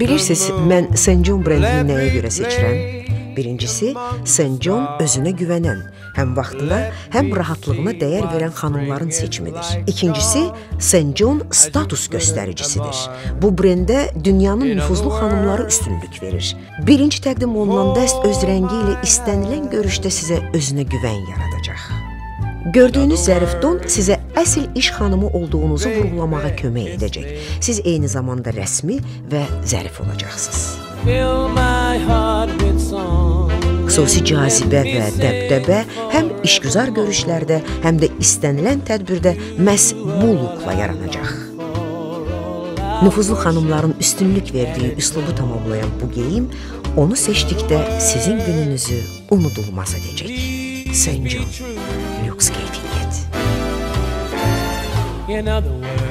Bilirsiniz, mən St. John brendini nəyə görə seçirəm? Birincisi, St. John özünə güvənən, həm vaxtına, həm rahatlığına dəyər verən xanımların seçimidir. İkincisi, St. John status göstəricisidir. Bu brendə dünyanın nüfuzlu xanımları üstünlük verir. Birinci təqdim olunan dəst öz rəngi ilə istənilən görüşdə sizə özünə güvən yaradacaq. Gördüyünüz zərif don sizə əsl iş xanımı olduğunuzu vurğulamağa kömək edəcək. Siz eyni zamanda rəsmi və zərif olacaqsınız. Xüsusi cazibə və dəbdəbə həm işgüzar görüşlərdə, həm də istənilən tədbirdə məhz bu lukla yaranacaq. Nüfuzlu xanımların üstünlük verdiyi üslubu tamamlayan bu geyim onu seçdikdə sizin gününüzü unudulmaz edəcək. St. John, In other words,